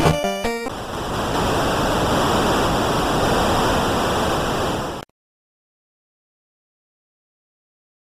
you